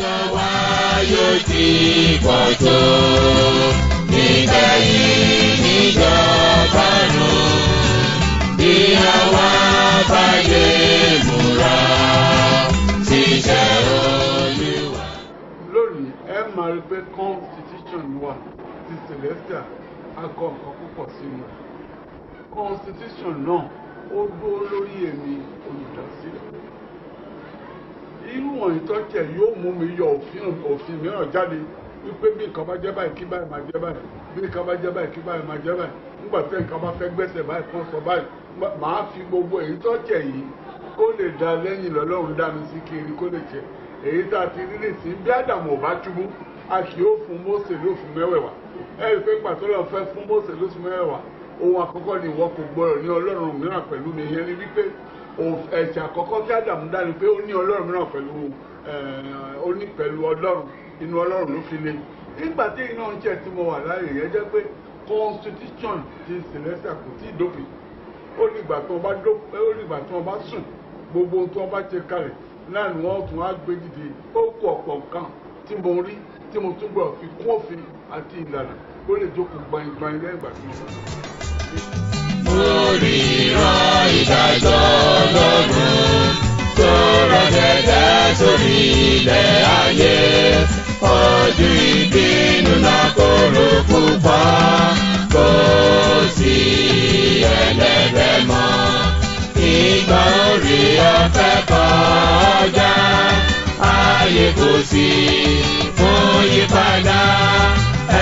yọ wá yóò ti pọ̀ tó nígbẹ̀yìn níjọba nù bí àwa bá lè múra ṣiṣẹ́ olúwa. lónìí ẹ máa rí pé constitution wa ti celestial akọ nǹkan púpọ̀ sínú ẹ̀ constitution náà ó dúró lórí èmi olùdásílẹ̀ irú wọ̀nyí tọ́jẹ̀ yóò mú mi yọ òfin òfin mìíràn jáde wípé bí nǹkan bá jẹ́ báyìí kí báyìí máa jẹ́ báyìí bí nǹkan bá jẹ́ báyìí kí báyìí máa jẹ́ báyìí. Nígbà tí nǹkan bá fẹ́ gbẹ́sẹ̀ báyìí kan sọ báyìí màá fi gbogbo èyí tọ́jẹ̀ yìí kó lè da lẹ́yìn lọ́lọ́run dá mi sí kiri kó lè jẹ. Èyí tá a ti rí nìsí bí ádámù ò túbú a kì yóò fún Mósè lófin mẹ́wẹ̀ẹ̀wá. Ẹ rí pàtó ẹ̀ṣẹ̀ àkọ́kọ́ tí ádámù dá ni pé ó ní ọlọ́run mìíràn pẹ̀lú ó ní pẹ̀lú ọlọ́run inú ọlọ́run ló fi lé nígbà tí iná ń jẹ́ tí mo wà láàyè yẹn jẹ́ pé constitution ti celestia kò tí ì dópin. Ó nígbà tí wọ́n bá dópin ó nígbà tí wọ́n bá sùn gbogbo ohun tí wọ́n bá ṣe kalẹ̀ náà ni wọ́n tún á gbé dìde. Ó kú ọ̀pọ̀ nǹkan tí mo rí tí mo tún gbọ́ fi kún òfin àti ìlànà ó lè jókòó gbaingbain lẹ́yìn ìgbà tí mo sọ. Orí ìran ìdájọ́ ilẹ̀ ayé. Ojú ìbínú náà kóró púpọ̀, kò sí ẹlẹ́bẹ̀ mọ́. Ìgbà orí ọ̀fẹ́ kọjá, ayé kò sí fún yípadà.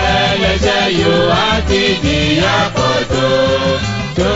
Ẹlẹ́ṣẹ̀ yóò á ti jìyà pọ̀ tó tó